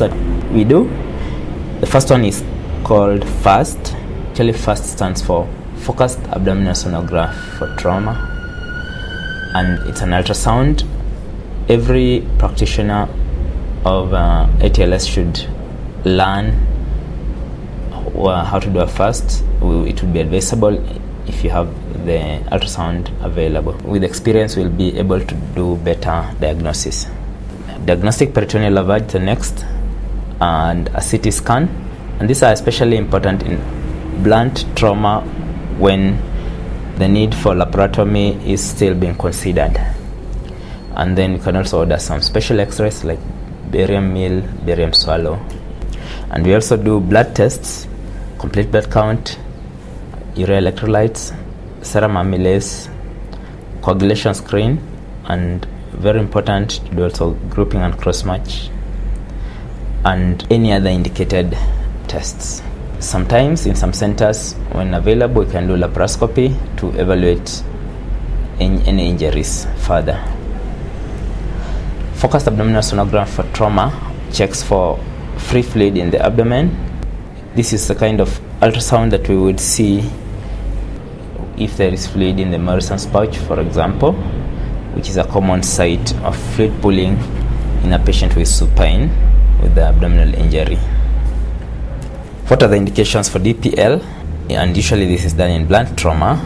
that we do. The first one is called FAST. Actually, FAST stands for Focused Abdominal Sonograph for Trauma, and it's an ultrasound. Every practitioner of uh, ATLS should learn uh, how to do a FAST. It would be advisable if you have the ultrasound available. With experience, we'll be able to do better diagnosis. Diagnostic peritoneal lavage, the next, and a CT scan. And these are especially important in blunt trauma when the need for laparotomy is still being considered. And then you can also order some special x-rays like barium meal, barium swallow. And we also do blood tests, complete blood count, urea electrolytes, serum amylase, coagulation screen, and very important to do also grouping and cross match, and any other indicated tests. Sometimes in some centers, when available, we can do laparoscopy to evaluate any, any injuries further. Focused abdominal sonogram for trauma checks for free fluid in the abdomen. This is the kind of ultrasound that we would see if there is fluid in the Morrison's pouch, for example, which is a common site of fluid pooling in a patient with supine with the abdominal injury. What are the indications for DPL? And usually this is done in blunt trauma.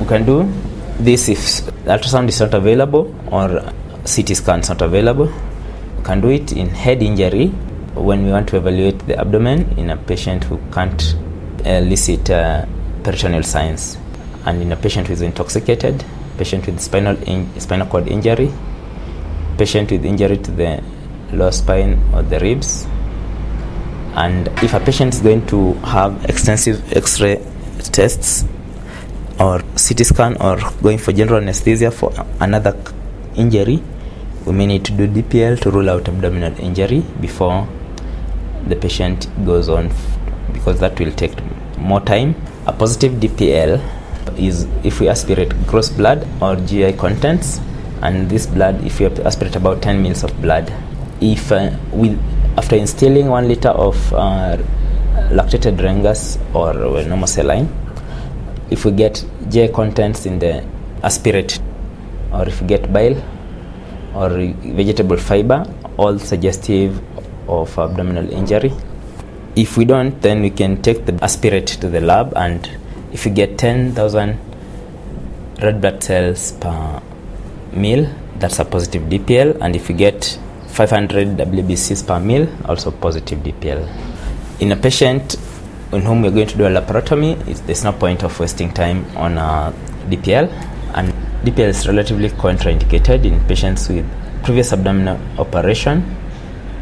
We can do this if ultrasound is not available or CT scan is not available. We can do it in head injury when we want to evaluate the abdomen in a patient who can't elicit uh, peritoneal signs, and in a patient who is intoxicated, patient with spinal in, spinal cord injury, patient with injury to the lower spine or the ribs, and if a patient is going to have extensive X-ray tests or CT scan or going for general anesthesia for another injury, we may need to do DPL to rule out abdominal injury before the patient goes on because that will take more time. A positive DPL is if we aspirate gross blood or GI contents, and this blood, if we aspirate about 10 mils of blood, if uh, we after instilling one liter of uh, lactated Ringer's or normal saline, if we get GI contents in the aspirate, or if we get bile or vegetable fiber, all suggestive of abdominal injury. If we don't, then we can take the aspirate to the lab, and if we get 10,000 red blood cells per mil, that's a positive DPL, and if we get 500 WBCs per mil, also positive DPL. In a patient in whom we're going to do a laparotomy, there's no point of wasting time on a DPL, and DPL is relatively contraindicated in patients with previous abdominal operation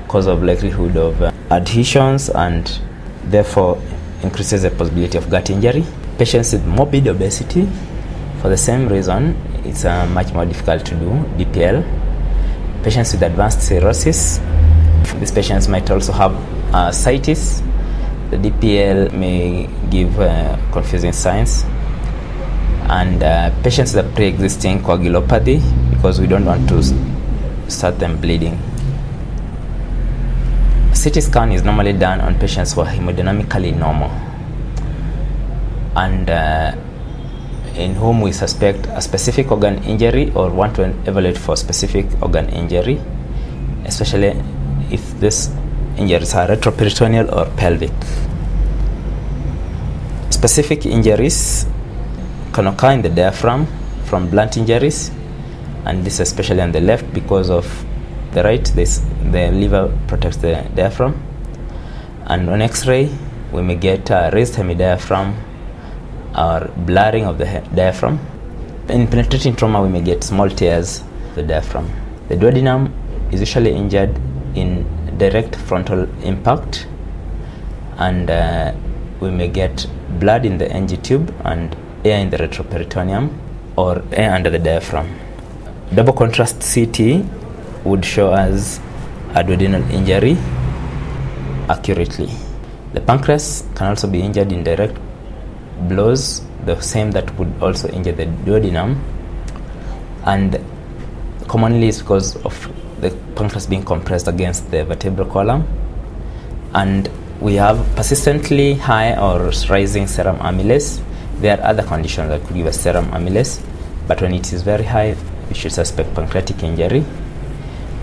because of likelihood of uh, adhesions and therefore increases the possibility of gut injury. Patients with morbid obesity, for the same reason, it's uh, much more difficult to do DPL. Patients with advanced cirrhosis, these patients might also have uh. The DPL may give uh, confusing signs. And uh, patients with a pre-existing coagulopathy, because we don't want to start them bleeding. CT scan is normally done on patients who are hemodynamically normal and uh, in whom we suspect a specific organ injury or want to evaluate for specific organ injury, especially if these injuries are retroperitoneal or pelvic. Specific injuries can occur in the diaphragm from blunt injuries, and this especially on the left because of the right, this, the liver protects the diaphragm. And on X-ray, we may get a raised hemidiaphragm or blurring of the diaphragm. In penetrating trauma, we may get small tears the diaphragm. The duodenum is usually injured in direct frontal impact, and uh, we may get blood in the NG tube and air in the retroperitoneum or air under the diaphragm. Double contrast CT would show us a duodenal injury accurately. The pancreas can also be injured in direct blows, the same that would also injure the duodenum, and commonly it's because of the pancreas being compressed against the vertebral column, and we have persistently high or rising serum amylase. There are other conditions that could give us serum amylase, but when it is very high, we should suspect pancreatic injury.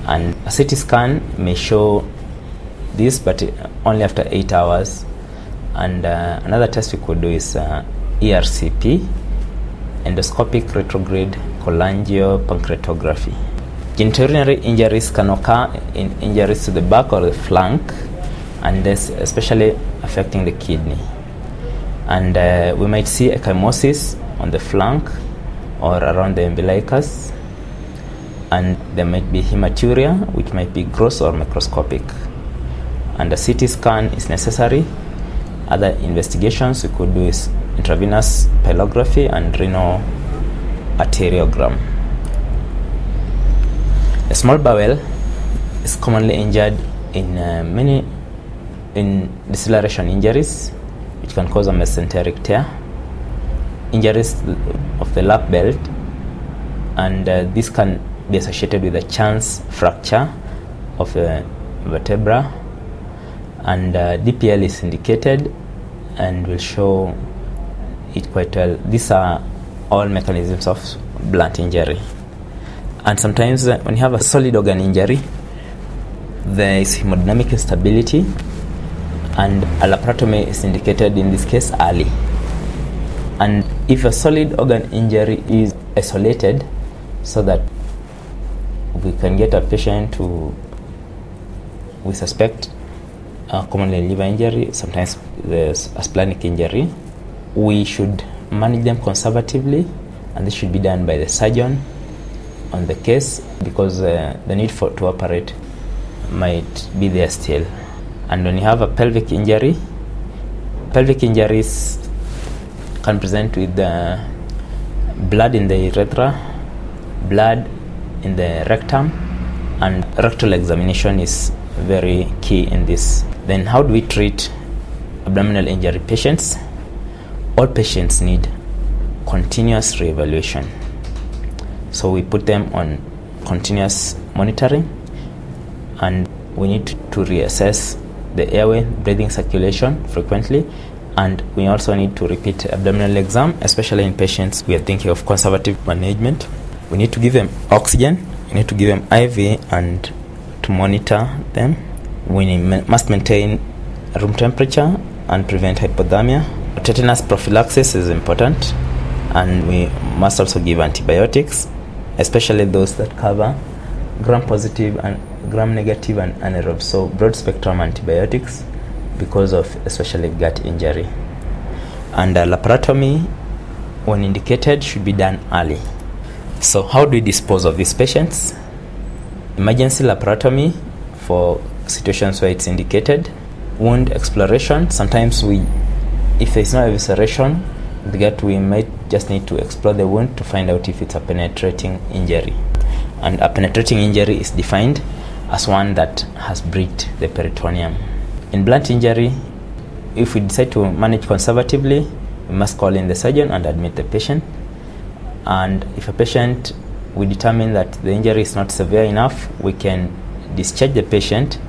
And a CT scan may show this, but only after eight hours. And uh, another test we could do is uh, ERCP, endoscopic retrograde cholangiopancreatography. Genitourinary injuries can occur in injuries to the back or the flank, and this especially affecting the kidney. And uh, we might see ecchymosis on the flank or around the umbilicus, and there might be hematuria, which might be gross or microscopic. And a CT scan is necessary. Other investigations we could do is intravenous pyelography and renal arteriogram. A small bowel is commonly injured in uh, many in deceleration injuries, which can cause a mesenteric tear, injuries of the lap belt, and uh, this can be associated with a chance fracture of a vertebra. And uh, DPL is indicated and will show it quite well. These are all mechanisms of blunt injury. And sometimes uh, when you have a solid organ injury, there is hemodynamic instability, and a laparotomy is indicated in this case early. And if a solid organ injury is isolated, so that we can get a patient who we suspect uh, commonly liver injury, sometimes there's a splenic injury, we should manage them conservatively, and this should be done by the surgeon on the case because uh, the need for to operate might be there still. And when you have a pelvic injury, pelvic injuries can present with uh, blood in the urethra, blood in the rectum, and rectal examination is very key in this. Then, how do we treat abdominal injury patients? All patients need continuous reevaluation. So we put them on continuous monitoring and we need to reassess the airway breathing circulation frequently and we also need to repeat abdominal exam especially in patients we are thinking of conservative management we need to give them oxygen we need to give them iv and to monitor them. We must maintain room temperature and prevent hypothermia. Tetanus prophylaxis is important and we must also give antibiotics especially those that cover gram positive and gram negative and anaerobe. So broad spectrum antibiotics because of especially gut injury. And uh, laparotomy when indicated should be done early. So how do we dispose of these patients emergency laparotomy for situations where it's indicated. Wound exploration. Sometimes we if there's no evisceration the we might just need to explore the wound to find out if it's a penetrating injury. And a penetrating injury is defined as one that has breached the peritoneum. In blunt injury if we decide to manage conservatively we must call in the surgeon and admit the patient. And if a patient we determine that the injury is not severe enough we can discharge the patient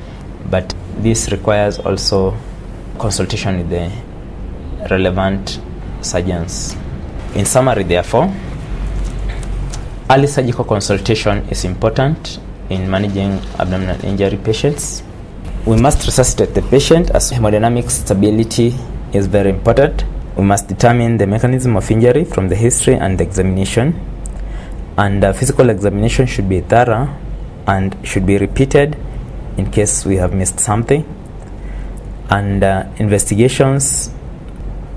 but this requires also consultation with the relevant surgeons in summary, therefore, early surgical consultation is important in managing abdominal injury patients. We must resuscitate the patient as hemodynamic stability is very important. We must determine the mechanism of injury from the history and the examination. And uh, physical examination should be thorough and should be repeated in case we have missed something. And uh, investigations,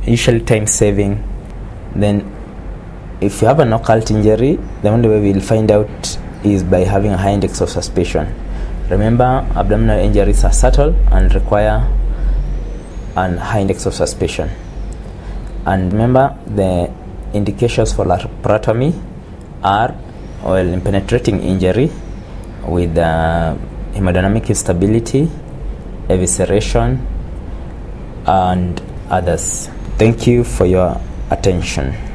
usually time saving. Then if you have an occult injury the only way we'll find out is by having a high index of suspicion. Remember abdominal injuries are subtle and require a high index of suspicion. And remember the indications for laparotomy are in penetrating injury with uh, hemodynamic instability evisceration and others. Thank you for your attention